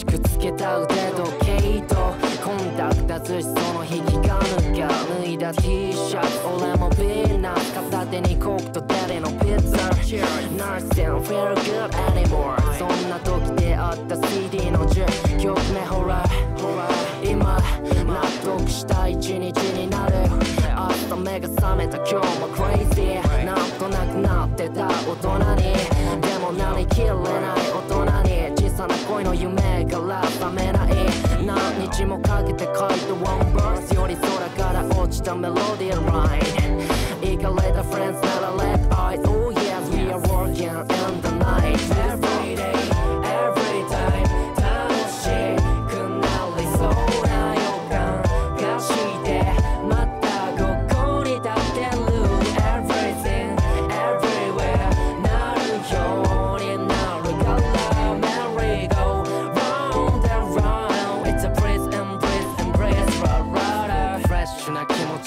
しくつけた腕時計とコンタクト寿司その引き金が脱いだ T シャツ。俺もビーナス片手にコークとデレのピッツァ。Cheers. Nothing feel good anymore そんな時出会った CD の10曲目ホラーホラー今納得した一日になる。明日目が覚めた。今日もクレイジー。なんとなくなってた大人に。でも何きれない大人に。小さな恋の夢。から覚めない何日もかけて書いたワンバースより空から落ちたメロディーライン。イカれた friends なら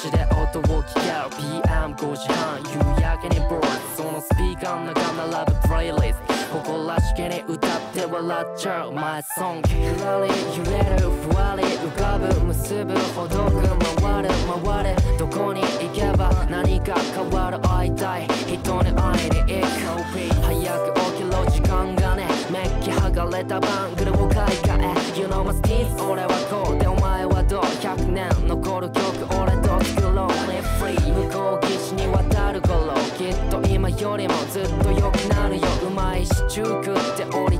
ちで音を聞ける PM5 時半夕焼けにボールそのスピーカーの中なラブプレイリスト誇らしげに歌って笑っちゃう My song ゆらり揺れるふわり浮かぶ結ぶほどく回る回るどこに行けば何か変わる会いたい人に会いに行く早く起きろ時間がねメッキ剥がれたバングルを買い替え。You know my steez 俺は飯中食って降り